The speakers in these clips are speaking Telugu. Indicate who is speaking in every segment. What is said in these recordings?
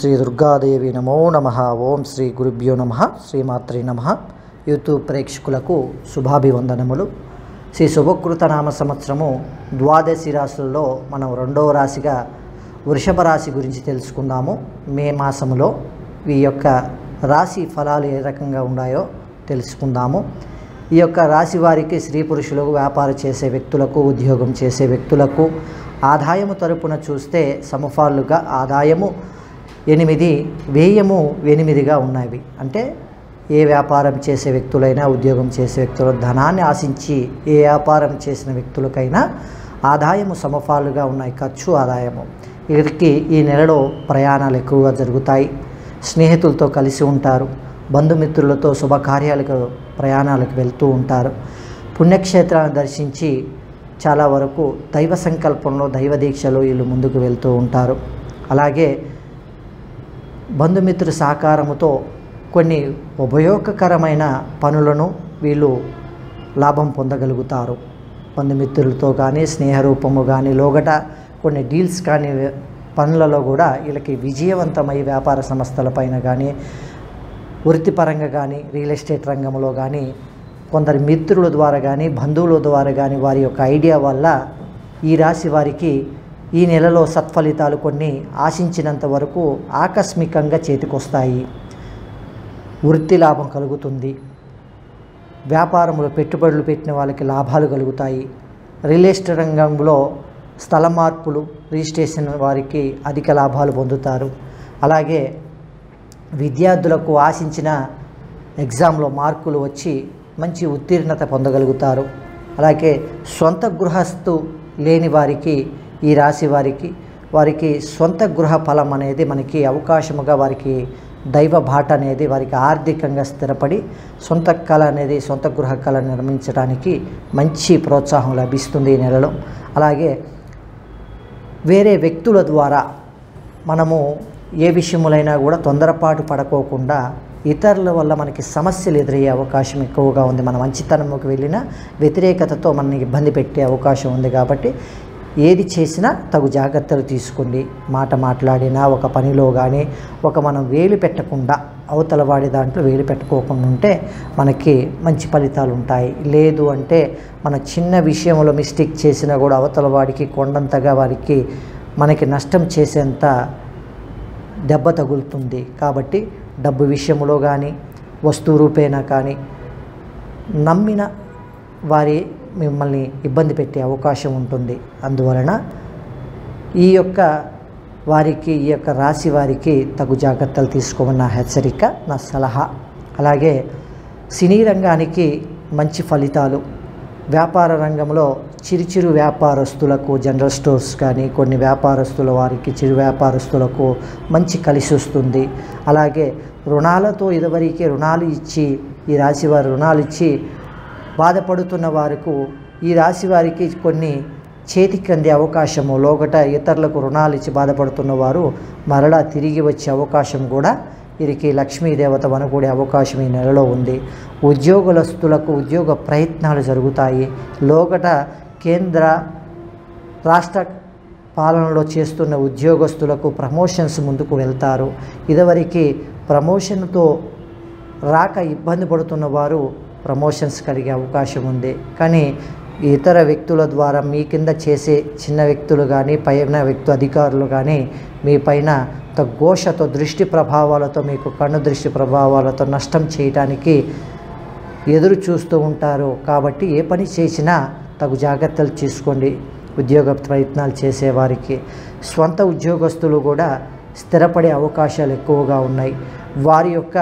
Speaker 1: శ్రీ దుర్గాదేవి నమో నమ. ఓం శ్రీ గురుభ్యో నమ. శ్రీమాత్రి నమ. యూట్యూబ్ ప్రేక్షకులకు శుభాభివందనములు. శ్రీ శుభకృత నామ సంవత్సరము ద్వాదశి రాశులలో మనం రెండవ రాశిగా వృషభ రాశి గురించి తెలుసుకుందాము. మే మాసములో ఈ యొక్క రాశి ఫలాలు ఏ రకంగా ఉన్నాయో తెలుసుకుందాము. ఈ యొక్క రాశి వారికి స్త్రీ పురుషులకు వ్యాపారం చేసే వ్యక్తులకు ఉద్యోగం చేసే వ్యక్తులకు ఆదాయము తరపున చూస్తే సమఫాలుగా ఆదాయము ఎనిమిది వ్యయము ఎనిమిదిగా ఉన్నవి. అంటే ఏ వ్యాపారం చేసే వ్యక్తులైనా ఉద్యోగం చేసే వ్యక్తులు ధనాన్ని ఆశించి ఏ వ్యాపారం చేసిన వ్యక్తులకైనా ఆదాయము సమఫాలుగా ఉన్నాయి ఖర్చు ఆదాయము. వీరికి ఈ నెలలో ప్రయాణాలు ఎక్కువగా జరుగుతాయి. స్నేహితులతో కలిసి ఉంటారు. బంధుమిత్రులతో శుభకార్యాలకు ప్రయాణాలకు వెళ్తూ ఉంటారు. పుణ్యక్షేత్రాలను దర్శించి చాలా వరకు దైవ సంకల్పంలో దైవ దీక్షలో వీళ్ళు ముందుకు వెళ్తూ ఉంటారు. అలాగే బంధుమిత్రుల సహకారముతో కొన్ని ఉపయోగకరమైన పనులను వీళ్ళు లాభం పొందగలుగుతారు. బంధుమిత్రులతో కానీ స్నేహరూపము కానీ లోగట కొన్ని డీల్స్ కానీ పనులలో కూడా వీళ్ళకి విజయవంతమై వ్యాపార సంస్థలపైన కానీ వృత్తిపరంగా కానీ రియల్ ఎస్టేట్ రంగంలో కానీ కొందరి మిత్రుల ద్వారా కానీ బంధువుల ద్వారా కానీ వారి యొక్క ఐడియా వల్ల ఈ రాశి వారికి ఈ నెలలో సత్ఫలితాలు కొన్ని ఆశించినంత వరకు ఆకస్మికంగా చేతికొస్తాయి. వృత్తి లాభం కలుగుతుంది. వ్యాపారంలో పెట్టుబడులు పెట్టిన వాళ్ళకి లాభాలు కలుగుతాయి. రియల్ ఎస్టేట్ రంగంలో స్థల మార్పులు రిజిస్ట్రేషన్ వారికి అధిక లాభాలు పొందుతారు. అలాగే విద్యార్థులకు ఆశించిన ఎగ్జామ్లో మార్కులు వచ్చి మంచి ఉత్తీర్ణత పొందగలుగుతారు. అలాగే సొంత గృహస్థు లేని వారికి ఈ రాశి వారికి వారికి సొంత గృహ ఫలం అనేది మనకి అవకాశముగా వారికి దైవ బాట అనేది వారికి ఆర్థికంగా స్థిరపడి సొంత కళ అనేది సొంత గృహ కళ నిర్మించడానికి మంచి ప్రోత్సాహం లభిస్తుంది ఈ నెలలో. అలాగే వేరే వ్యక్తుల ద్వారా మనము ఏ విషయములైనా కూడా తొందరపాటు పడుకోకుండా ఇతరుల వల్ల మనకి సమస్యలు ఎదురయ్యే అవకాశం ఎక్కువగా ఉంది. మన మంచితనంలోకి వెళ్ళిన వ్యతిరేకతతో మనని ఇబ్బంది పెట్టే అవకాశం ఉంది కాబట్టి ఏది చేసినా తగు జాగ్రత్తలు తీసుకోండి. మాట మాట్లాడినా ఒక పనిలో కానీ ఒక మనం వేలు పెట్టకుండా అవతల వాడి దాంట్లో వేలు పెట్టుకోకుండా ఉంటే మనకి మంచి ఫలితాలు ఉంటాయి. లేదు అంటే మన చిన్న విషయంలో మిస్టేక్ చేసినా కూడా అవతల వాడికి కొండంతగా వారికి మనకి నష్టం చేసేంత దెబ్బ తగులుతుంది. కాబట్టి డబ్బు విషయంలో కానీ వస్తువు రూపేణా కానీ నమ్మిన వారి మిమ్మల్ని ఇబ్బంది పెట్టే అవకాశం ఉంటుంది. అందువలన ఈ యొక్క వారికి ఈ యొక్క రాశి వారికి తగు జాగ్రత్తలు తీసుకోమన్న హెచ్చరిక నా సలహా. అలాగే సినీ రంగానికి మంచి ఫలితాలు. వ్యాపార రంగంలో చిరు చిరు వ్యాపారస్తులకు జనరల్ స్టోర్స్ కానీ కొన్ని వ్యాపారస్తుల వారికి చిరు వ్యాపారస్తులకు మంచి కలిసి వస్తుంది. అలాగే రుణాలతో ఇదివరకే రుణాలు ఇచ్చి ఈ రాశి వారు రుణాలు ఇచ్చి బాధపడుతున్న వారికి ఈ రాశి వారికి కొన్ని చేతికి అందే అవకాశము లోగట ఇతరులకు రుణాలు ఇచ్చి బాధపడుతున్న వారు మరలా తిరిగి వచ్చే అవకాశం కూడా వీరికి లక్ష్మీదేవత వనకూడే అవకాశం ఈ నెలలో ఉంది. ఉద్యోగస్తులకు ఉద్యోగ ప్రయత్నాలు జరుగుతాయి. లోగట కేంద్ర రాష్ట్ర పాలనలో చేస్తున్న ఉద్యోగస్తులకు ప్రమోషన్స్ ముందుకు వెళ్తారు. ఇదివరకు ప్రమోషన్తో రాక ఇబ్బంది పడుతున్న వారు ప్రమోషన్స్ కలిగే అవకాశం ఉంది. కానీ ఇతర వ్యక్తుల ద్వారా మీ కింద చేసే చిన్న వ్యక్తులు కానీ పైన వ్యక్తు అధికారులు కానీ మీ పైన ఘోషతో దృష్టి ప్రభావాలతో మీకు కన్ను దృష్టి ప్రభావాలతో నష్టం చేయటానికి ఎదురు చూస్తూ ఉంటారు. కాబట్టి ఏ పని చేసినా తగు జాగ్రత్తలు తీసుకోండి. ఉద్యోగ ప్రయత్నాలు చేసేవారికి స్వంత ఉద్యోగస్తులు కూడా స్థిరపడే అవకాశాలు ఎక్కువగా ఉన్నాయి. వారి యొక్క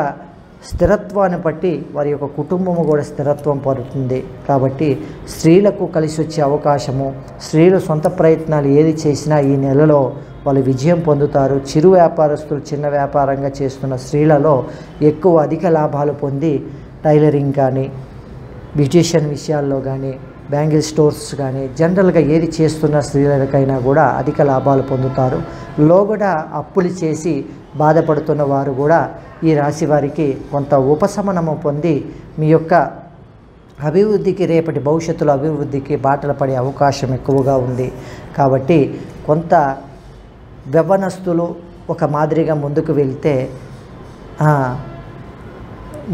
Speaker 1: స్థిరత్వాన్ని బట్టి వారి యొక్క కుటుంబము కూడా స్థిరత్వం పడుతుంది కాబట్టి స్త్రీలకు కలిసి వచ్చే అవకాశము స్త్రీలు సొంత ప్రయత్నాలు ఏది చేసినా ఈ నెలలో వాళ్ళు విజయం పొందుతారు. చిరు వ్యాపారస్తులు చిన్న వ్యాపారంగా చేస్తున్న స్త్రీలలో ఎక్కువ అధిక లాభాలు పొంది టైలరింగ్ కానీ బ్యూటీషియన్ విషయాల్లో కానీ బ్యాంగిల్ స్టోర్స్ కానీ జనరల్గా ఏది చేస్తున్న స్త్రీలకైనా కూడా అధిక లాభాలు పొందుతారు. లోగడ అప్పులు చేసి బాధపడుతున్న వారు కూడా ఈ రాశి వారికి కొంత ఉపశమనము పొంది మీ యొక్క అభివృద్ధికి రేపటి భవిష్యత్తులో అభివృద్ధికి బాటలు పడే అవకాశం ఎక్కువగా ఉంది. కాబట్టి కొంత వ్యవనస్తులు ఒక మాదిరిగా ముందుకు వెళ్తే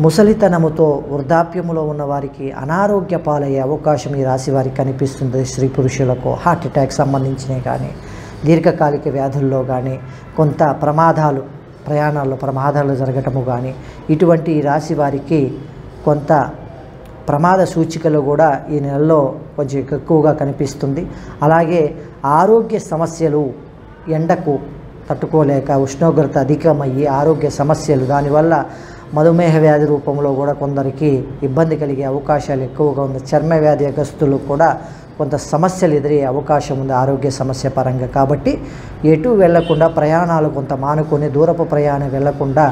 Speaker 1: ముసలితనముతో వృద్ధాప్యములో ఉన్నవారికి అనారోగ్య పాలయ్యే అవకాశం ఈ రాశి వారికి కనిపిస్తుంది. స్త్రీ పురుషులకు హార్ట్ అటాక్ సంబంధించినవి కానీ దీర్ఘకాలిక వ్యాధుల్లో కానీ కొంత ప్రమాదాలు ప్రయాణాల్లో ప్రమాదాలు జరగటము కానీ ఇటువంటి ఈ రాశి వారికి కొంత ప్రమాద సూచికలు కూడా ఈ నెలలో కొంచెం ఎక్కువగా కనిపిస్తుంది. అలాగే ఆరోగ్య సమస్యలు ఎండకు తట్టుకోలేక ఉష్ణోగ్రత అధికమయ్యి ఆరోగ్య సమస్యలు దానివల్ల మధుమేహ వ్యాధి రూపంలో కూడా కొందరికి ఇబ్బంది కలిగే అవకాశాలు ఎక్కువగా ఉంది చర్మ వ్యాధి గ్రస్తులు కూడా కొంత సమస్యలు ఎదురయ్యే అవకాశం ఉంది ఆరోగ్య సమస్య పరంగా. కాబట్టి ఎటు వెళ్ళకుండా ప్రయాణాలు కొంత మానుకొని దూరపు ప్రయాణం వెళ్ళకుండా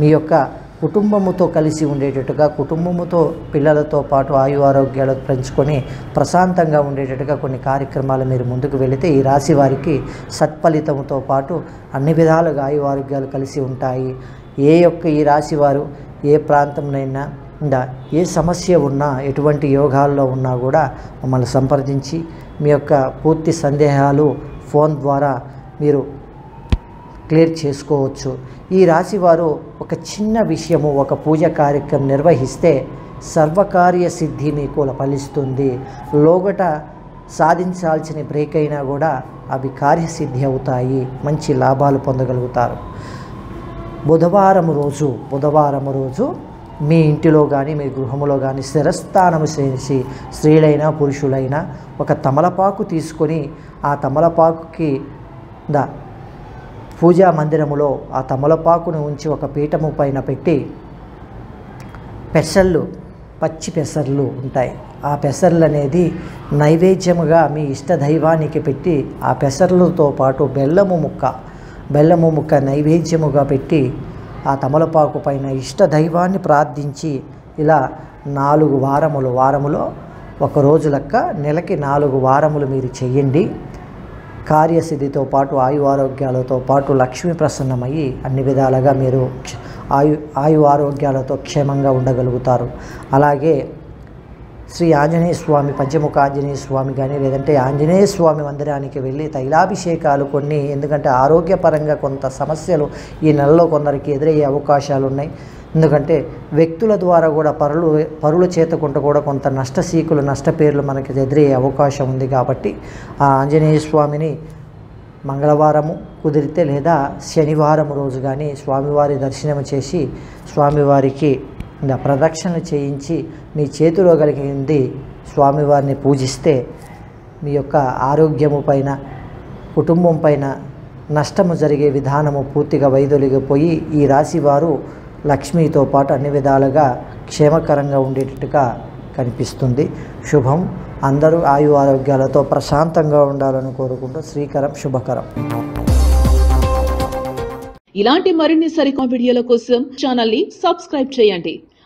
Speaker 1: మీ యొక్క కుటుంబముతో కలిసి ఉండేటట్టుగా కుటుంబముతో పిల్లలతో పాటు ఆయు ఆరోగ్యాలు పెంచుకొని ప్రశాంతంగా ఉండేటట్టుగా కొన్ని కార్యక్రమాలు మీరు ముందుకు వెళితే ఈ రాశి వారికి సత్ఫలితముతో పాటు అన్ని విధాలుగా ఆయు ఆరోగ్యాలు కలిసి ఉంటాయి. ఏ యొక్క ఈ రాశి వారు ఏ ప్రాంతంనైనా ఉందా ఏ సమస్య ఉన్నా ఎటువంటి యోగాల్లో ఉన్నా కూడా మమ్మల్ని సంప్రదించి మీ యొక్క పూర్తి సందేహాలు ఫోన్ ద్వారా మీరు క్లియర్ చేసుకోవచ్చు. ఈ రాశి వారు ఒక చిన్న విషయము ఒక పూజ కార్యక్రమం నిర్వహిస్తే సర్వకార్య సిద్ధి మీకు ఫలిస్తుంది లోగట సాధించాల్సిన బ్రేక్ అయినా కూడా అవి కార్యసిద్ధి అవుతాయి మంచి లాభాలు పొందగలుగుతారు. బుధవారం రోజు బుధవారం రోజు మీ ఇంటిలో కానీ మీ గృహంలో కానీ శిరస్థానము చేసి స్త్రీలైనా పురుషులైనా ఒక తమలపాకు తీసుకొని ఆ తమలపాకుకి ద పూజా మందిరములో ఆ తమలపాకును ఉంచి ఒక పీఠము పైన పెట్టి పెసర్లు పచ్చి పెసర్లు ఉంటాయి. ఆ పెసర్లు అనేది నైవేద్యముగా మీ ఇష్ట దైవానికి పెట్టి ఆ పెసర్లతో పాటు బెల్లము ముక్క బెల్లము ముక్క నైవేద్యముగా పెట్టి ఆ తమలపాకు పైన ఇష్ట దైవాన్ని ప్రార్థించి ఇలా నాలుగు వారములు వారములో ఒక రోజు లెక్క నెలకి నాలుగు వారములు మీరు చెయ్యండి కార్యసిద్ధితో పాటు ఆయు ఆరోగ్యాలతో పాటు లక్ష్మీ ప్రసన్నమయ్యి అన్ని విధాలుగా మీరు ఆయు ఆయు ఆరోగ్యాలతో క్షేమంగా ఉండగలుగుతారు. అలాగే శ్రీ ఆంజనేయ స్వామి పంచముఖ ఆంజనేయ స్వామి కానీ లేదంటే ఆంజనేయ స్వామి మందిరానికి వెళ్ళి తైలాభిషేకాలు కొన్ని ఎందుకంటే ఆరోగ్యపరంగా కొంత సమస్యలు ఈ నెలలో కొందరికి ఎదురయ్యే అవకాశాలు ఉన్నాయి ఎందుకంటే వ్యక్తుల ద్వారా కూడా పరులు పరుల చేతకుంట కూడా కొంత నష్టసీకులు నష్టపేర్లు మనకి ఎదురయ్యే అవకాశం ఉంది కాబట్టి ఆ ఆంజనేయ స్వామిని మంగళవారము కుదిరితే లేదా శనివారం రోజు కానీ స్వామివారి దర్శనం చేసి స్వామివారికి ప్రదక్షిణలు చేయించి మీ చేతిలో కలిగింది స్వామివారిని పూజిస్తే మీ యొక్క ఆరోగ్యము పైన కుటుంబం పైన నష్టము జరిగే విధానము పూర్తిగా వైదొలిగిపోయి ఈ రాశి వారు లక్ష్మితో పాటు అన్ని విధాలుగా క్షేమకరంగా ఉండేటట్టుగా కనిపిస్తుంది. శుభం. అందరూ ఆయు ఆరోగ్యాలతో ప్రశాంతంగా ఉండాలని కోరుకుంటూ శ్రీకరం శుభకరం.
Speaker 2: ఇలాంటి మరిన్ని సరికొత్త వీడియోల కోసం ఛానల్ని సబ్స్క్రైబ్ చేయండి.